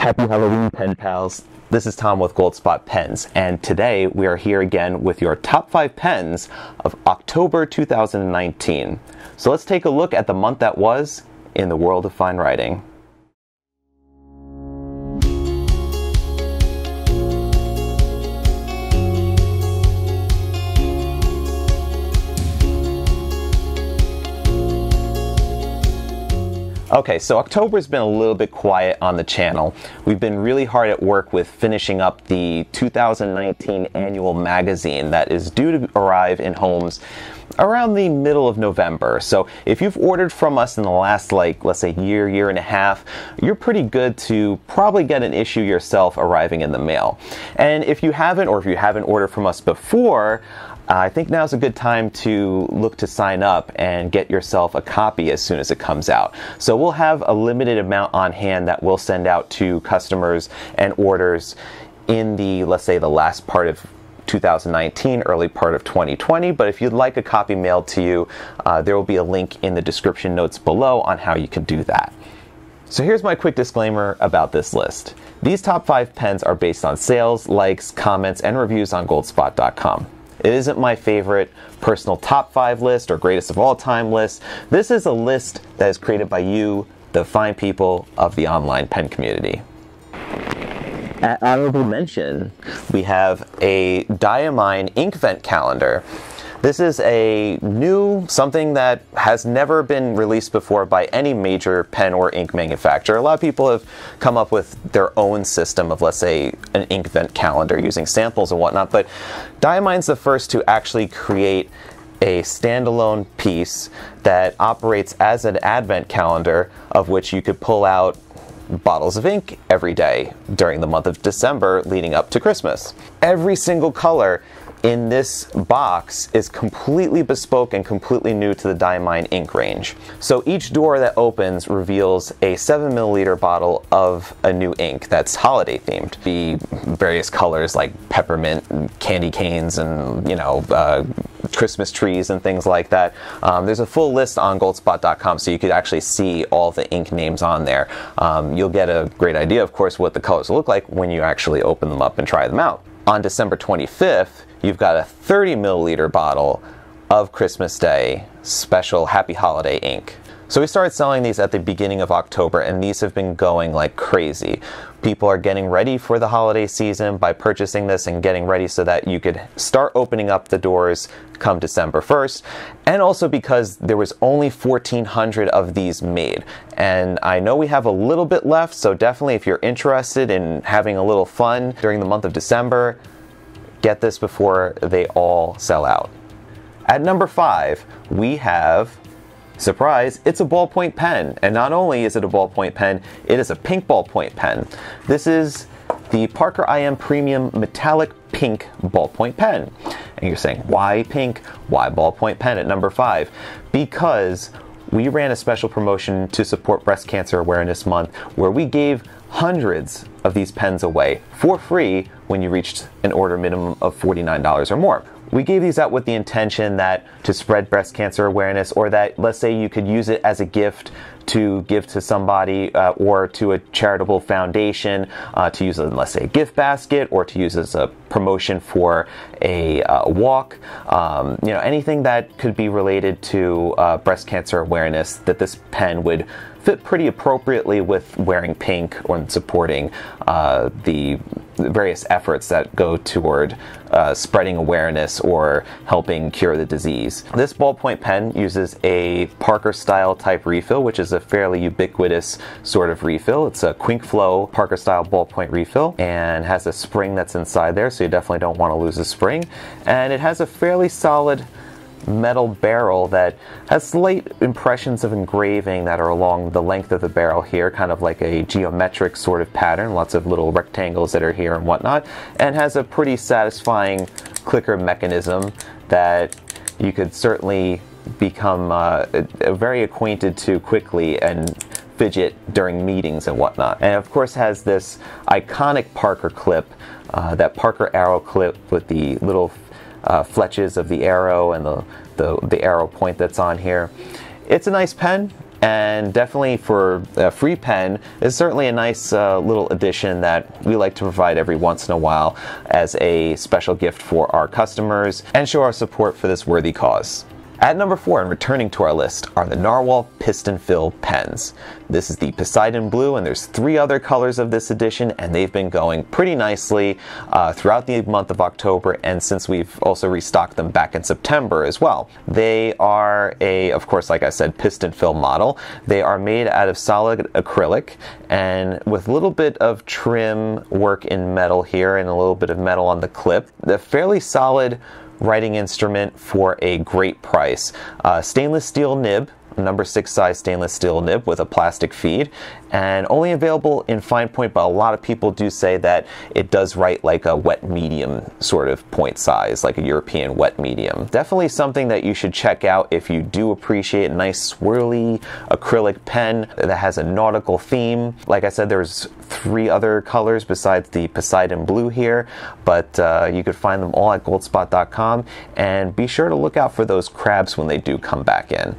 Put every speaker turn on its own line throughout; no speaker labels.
Happy Halloween, pen pals. This is Tom with Goldspot Pens, and today we are here again with your top five pens of October 2019. So let's take a look at the month that was in the world of fine writing. Okay, so October's been a little bit quiet on the channel. We've been really hard at work with finishing up the 2019 annual magazine that is due to arrive in homes around the middle of November. So if you've ordered from us in the last like let's say year, year and a half, you're pretty good to probably get an issue yourself arriving in the mail. And if you haven't or if you haven't ordered from us before, I think now's a good time to look to sign up and get yourself a copy as soon as it comes out. So we'll have a limited amount on hand that we'll send out to customers and orders in the, let's say, the last part of 2019, early part of 2020. But if you'd like a copy mailed to you, uh, there will be a link in the description notes below on how you can do that. So here's my quick disclaimer about this list. These top five pens are based on sales, likes, comments, and reviews on goldspot.com. It isn't my favorite personal top five list or greatest of all time list. This is a list that is created by you, the fine people of the online pen community. At honorable mention, we have a Diamine Inkvent calendar. This is a new something that has never been released before by any major pen or ink manufacturer. A lot of people have come up with their own system of, let's say, an Inkvent calendar using samples and whatnot, but Diamine's the first to actually create a standalone piece that operates as an advent calendar of which you could pull out bottles of ink every day during the month of December leading up to Christmas. Every single color in this box is completely bespoke and completely new to the Diamine ink range. So each door that opens reveals a 7 milliliter bottle of a new ink that's holiday themed. The various colors like peppermint, candy canes, and you know, uh, Christmas trees and things like that. Um, there's a full list on goldspot.com so you could actually see all the ink names on there. Um, you'll get a great idea, of course, what the colors look like when you actually open them up and try them out. On December 25th, you've got a 30 milliliter bottle of Christmas Day special Happy Holiday ink. So we started selling these at the beginning of October, and these have been going like crazy. People are getting ready for the holiday season by purchasing this and getting ready so that you could start opening up the doors come December 1st. And also because there was only 1,400 of these made. And I know we have a little bit left, so definitely if you're interested in having a little fun during the month of December, get this before they all sell out. At number five, we have Surprise, it's a ballpoint pen. And not only is it a ballpoint pen, it is a pink ballpoint pen. This is the Parker IM Premium Metallic Pink Ballpoint Pen. And you're saying, why pink? Why ballpoint pen at number five? Because we ran a special promotion to support Breast Cancer Awareness Month where we gave hundreds of these pens away for free when you reached an order minimum of $49 or more. We gave these out with the intention that to spread breast cancer awareness, or that let's say you could use it as a gift to give to somebody uh, or to a charitable foundation, uh, to use as, let's say, a gift basket, or to use as a promotion for a uh, walk. Um, you know, anything that could be related to uh, breast cancer awareness that this pen would fit pretty appropriately with wearing pink or supporting uh, the various efforts that go toward uh, spreading awareness or helping cure the disease. This ballpoint pen uses a Parker style type refill, which is a fairly ubiquitous sort of refill. It's a Quink Flow Parker style ballpoint refill and has a spring that's inside there, so you definitely don't want to lose a spring. And it has a fairly solid metal barrel that has slight impressions of engraving that are along the length of the barrel here, kind of like a geometric sort of pattern, lots of little rectangles that are here and whatnot, and has a pretty satisfying clicker mechanism that you could certainly become uh, very acquainted to quickly and fidget during meetings and whatnot. And of course has this iconic Parker clip, uh, that Parker arrow clip with the little uh, fletches of the arrow and the, the, the arrow point that's on here. It's a nice pen. and definitely for a free pen is certainly a nice uh, little addition that we like to provide every once in a while as a special gift for our customers and show our support for this worthy cause. At number four, and returning to our list, are the Narwhal Piston Fill pens. This is the Poseidon Blue, and there's three other colors of this edition, and they've been going pretty nicely uh, throughout the month of October, and since we've also restocked them back in September as well. They are a, of course, like I said, piston fill model. They are made out of solid acrylic, and with a little bit of trim work in metal here, and a little bit of metal on the clip. The fairly solid writing instrument for a great price. Uh, stainless steel nib, number six size stainless steel nib with a plastic feed and only available in fine point but a lot of people do say that it does write like a wet medium sort of point size like a European wet medium. Definitely something that you should check out if you do appreciate a nice swirly acrylic pen that has a nautical theme. Like I said there's three other colors besides the Poseidon blue here but uh, you could find them all at goldspot.com and be sure to look out for those crabs when they do come back in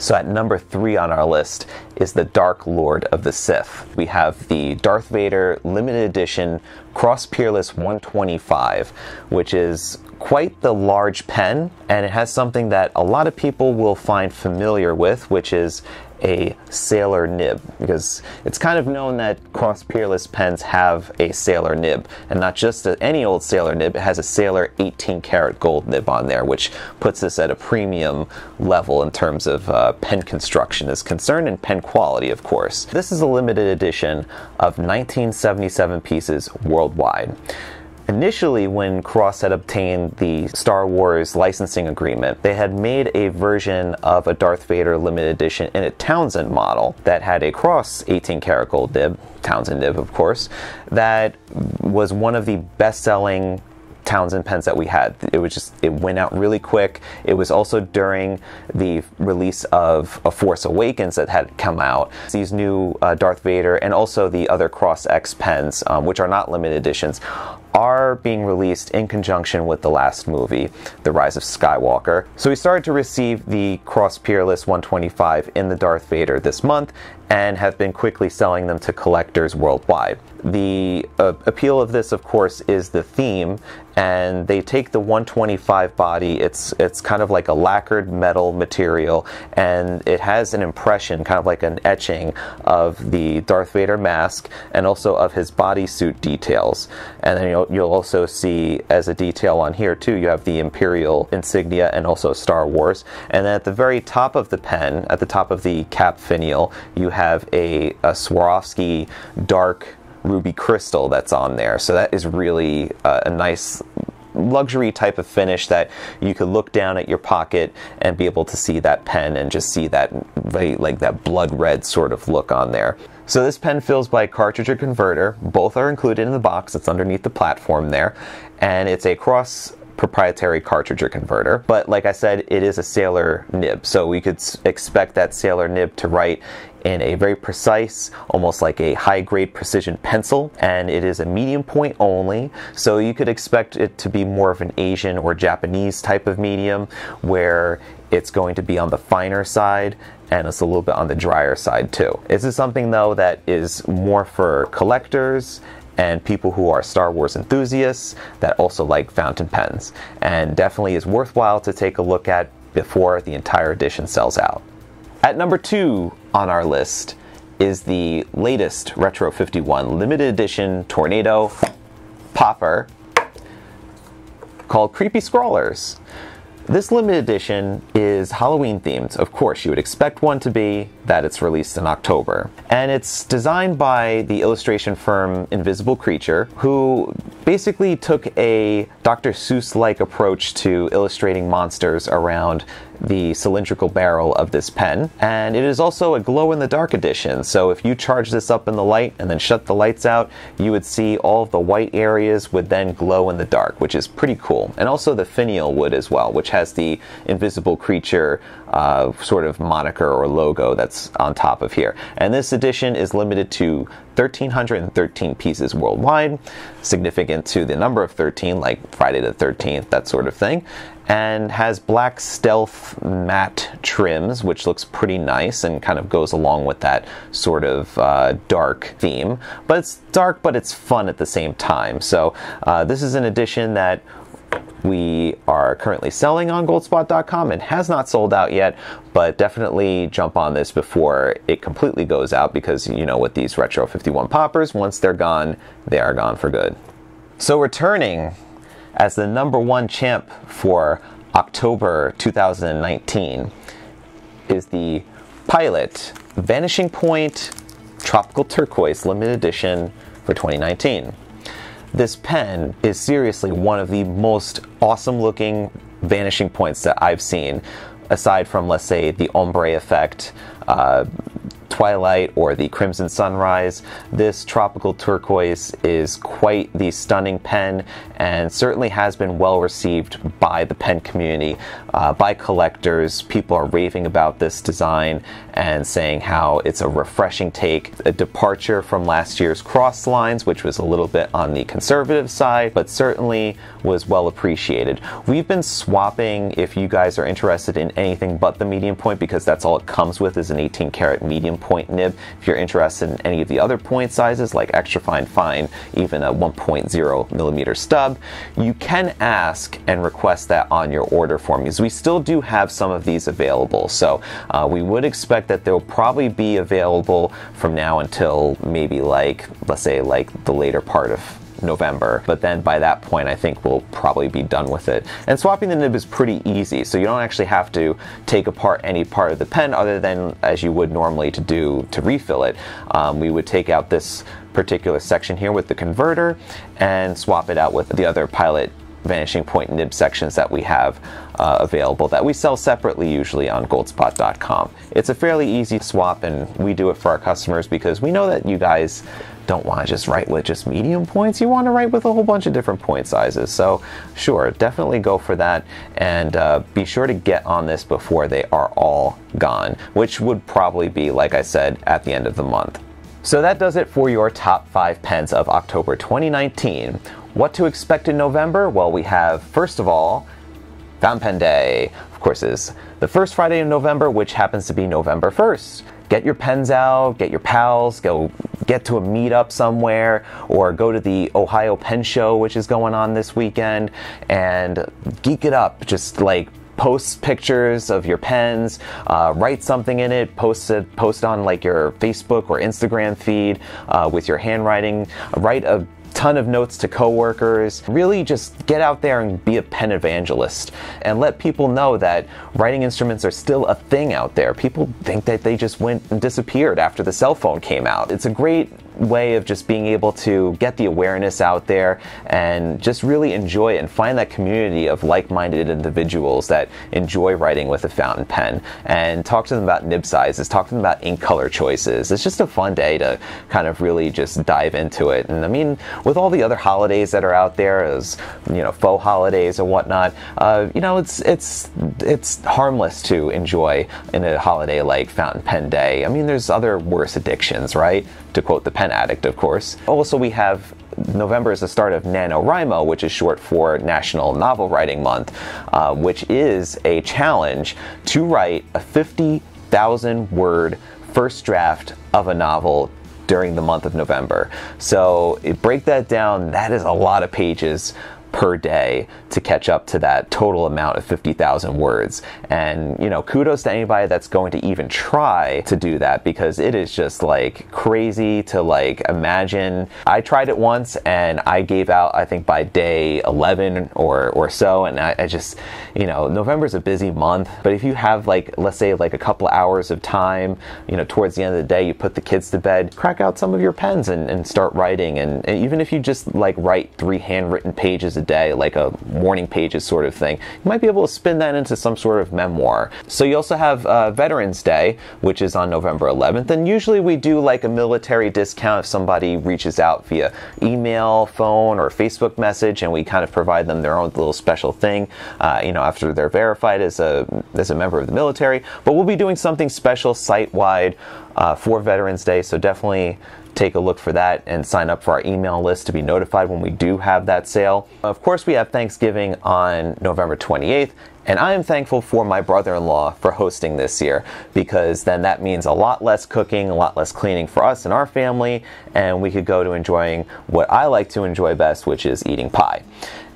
so at number three on our list is the Dark Lord of the Sith. We have the Darth Vader limited edition Cross Peerless 125, which is quite the large pen, and it has something that a lot of people will find familiar with, which is a sailor nib because it's kind of known that cross peerless pens have a sailor nib and not just any old sailor nib it has a sailor 18 karat gold nib on there which puts this at a premium level in terms of uh, pen construction is concerned and pen quality of course. This is a limited edition of 1977 pieces worldwide Initially, when Cross had obtained the Star Wars licensing agreement, they had made a version of a Darth Vader limited edition in a Townsend model that had a Cross 18 karat gold nib, Townsend nib, of course, that was one of the best selling Townsend pens that we had. It was just it went out really quick. It was also during the release of A Force Awakens that had come out. These new uh, Darth Vader and also the other Cross X pens, um, which are not limited editions, are being released in conjunction with the last movie, The Rise of Skywalker. So we started to receive the Cross Peerless 125 in the Darth Vader this month and have been quickly selling them to collectors worldwide. The uh, appeal of this, of course, is the theme, and they take the 125 body. It's it's kind of like a lacquered metal material, and it has an impression, kind of like an etching of the Darth Vader mask, and also of his bodysuit details. And then you'll, also see as a detail on here too. You have the Imperial insignia and also Star Wars. And then at the very top of the pen, at the top of the cap finial, you have a, a Swarovski dark ruby crystal that's on there. So that is really uh, a nice luxury type of finish that you could look down at your pocket and be able to see that pen and just see that like that blood red sort of look on there. So this pen fills by cartridge or converter. Both are included in the box. It's underneath the platform there. And it's a cross proprietary cartridge or converter. But like I said, it is a Sailor nib, so we could expect that Sailor nib to write in a very precise, almost like a high grade precision pencil, and it is a medium point only, so you could expect it to be more of an Asian or Japanese type of medium where it's going to be on the finer side and it's a little bit on the drier side too. This is something though that is more for collectors and people who are Star Wars enthusiasts that also like fountain pens, and definitely is worthwhile to take a look at before the entire edition sells out. At number two on our list is the latest Retro 51 limited edition Tornado Popper called Creepy Scrawlers. This limited edition is Halloween themed. Of course, you would expect one to be that it's released in October. And it's designed by the illustration firm Invisible Creature, who basically took a Dr. Seuss like approach to illustrating monsters around the cylindrical barrel of this pen. And it is also a glow in the dark edition. So if you charge this up in the light and then shut the lights out, you would see all of the white areas would then glow in the dark, which is pretty cool. And also the finial would as well, which has the invisible creature uh, sort of moniker or logo that's on top of here. And this edition is limited to 1,313 pieces worldwide, significant to the number of 13, like Friday the 13th, that sort of thing, and has black stealth matte trims, which looks pretty nice and kind of goes along with that sort of uh, dark theme. But it's dark, but it's fun at the same time. So uh, this is an edition that we are currently selling on goldspot.com and has not sold out yet, but definitely jump on this before it completely goes out because you know with these Retro 51 poppers, once they're gone, they are gone for good. So returning as the number one champ for October 2019 is the Pilot Vanishing Point Tropical Turquoise Limited Edition for 2019. This pen is seriously one of the most awesome looking vanishing points that I've seen, aside from, let's say, the ombre effect. Uh, Twilight or the Crimson Sunrise. This tropical turquoise is quite the stunning pen and certainly has been well received by the pen community, uh, by collectors. People are raving about this design and saying how it's a refreshing take, a departure from last year's cross lines, which was a little bit on the conservative side, but certainly was well appreciated. We've been swapping if you guys are interested in anything but the medium point because that's all it comes with is an 18 karat medium point nib. If you're interested in any of the other point sizes like extra fine, fine, even a 1.0 millimeter stub, you can ask and request that on your order form because we still do have some of these available. So uh, we would expect that they'll probably be available from now until maybe like, let's say like the later part of November. But then by that point, I think we'll probably be done with it. And swapping the nib is pretty easy, so you don't actually have to take apart any part of the pen other than as you would normally to do to refill it. Um, we would take out this particular section here with the converter and swap it out with the other pilot vanishing point nib sections that we have uh, available that we sell separately usually on goldspot.com. It's a fairly easy swap and we do it for our customers because we know that you guys don't want to just write with just medium points. You want to write with a whole bunch of different point sizes. So sure, definitely go for that and uh, be sure to get on this before they are all gone, which would probably be, like I said, at the end of the month. So that does it for your top five pens of October 2019. What to expect in November? Well, we have, first of all, Pen Day. Of course, is the first Friday in November, which happens to be November 1st. Get your pens out, get your pals, go get to a meetup somewhere, or go to the Ohio Pen Show, which is going on this weekend, and geek it up. Just like post pictures of your pens, uh, write something in it, post it, post on like your Facebook or Instagram feed uh, with your handwriting, write a ton of notes to coworkers. Really just get out there and be a pen evangelist and let people know that writing instruments are still a thing out there. People think that they just went and disappeared after the cell phone came out. It's a great way of just being able to get the awareness out there and just really enjoy it and find that community of like-minded individuals that enjoy writing with a fountain pen and talk to them about nib sizes, talk to them about ink color choices. It's just a fun day to kind of really just dive into it. And I mean, with all the other holidays that are out there, as you know, faux holidays or whatnot, uh, you know, it's it's it's harmless to enjoy in a holiday like Fountain Pen Day. I mean, there's other worse addictions, right? To quote the pen addict, of course. Also, we have November is the start of NaNoWriMo, which is short for National Novel Writing Month, uh, which is a challenge to write a 50,000 word first draft of a novel during the month of November. So break that down, that is a lot of pages per day to catch up to that total amount of 50,000 words. And, you know, kudos to anybody that's going to even try to do that because it is just like crazy to like imagine. I tried it once and I gave out, I think by day 11 or, or so. And I, I just, you know, November is a busy month, but if you have like, let's say like a couple hours of time, you know, towards the end of the day, you put the kids to bed, crack out some of your pens and, and start writing. And, and even if you just like write three handwritten pages a day, like a morning pages sort of thing. You might be able to spin that into some sort of memoir. So you also have uh, Veterans Day, which is on November 11th, and usually we do like a military discount if somebody reaches out via email, phone, or Facebook message, and we kind of provide them their own little special thing, uh, you know, after they're verified as a as a member of the military. But we'll be doing something special site wide uh, for Veterans Day, so definitely take a look for that and sign up for our email list to be notified when we do have that sale. Of course, we have Thanksgiving on November 28th, and I am thankful for my brother in law for hosting this year because then that means a lot less cooking, a lot less cleaning for us and our family, and we could go to enjoying what I like to enjoy best, which is eating pie.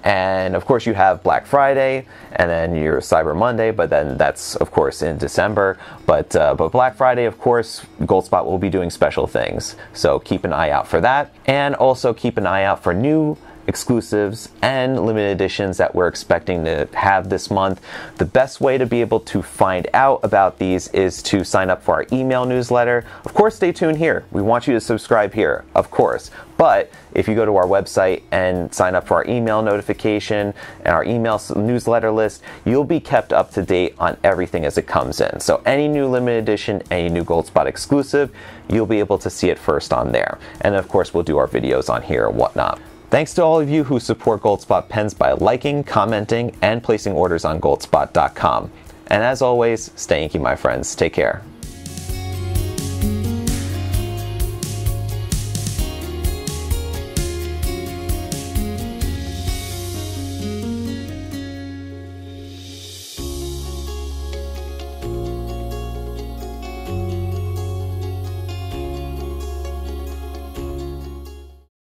And of course, you have Black Friday and then your Cyber Monday, but then that's of course in December. But uh, but Black Friday, of course, Goldspot will be doing special things. So keep an eye out for that, and also keep an eye out for new exclusives and limited editions that we're expecting to have this month. The best way to be able to find out about these is to sign up for our email newsletter. Of course, stay tuned here. We want you to subscribe here, of course. But if you go to our website and sign up for our email notification and our email newsletter list, you'll be kept up to date on everything as it comes in. So any new limited edition, any new Goldspot exclusive, you'll be able to see it first on there. And of course, we'll do our videos on here and whatnot. Thanks to all of you who support Goldspot pens by liking, commenting, and placing orders on goldspot.com. And as always, stay inky, my friends. Take care.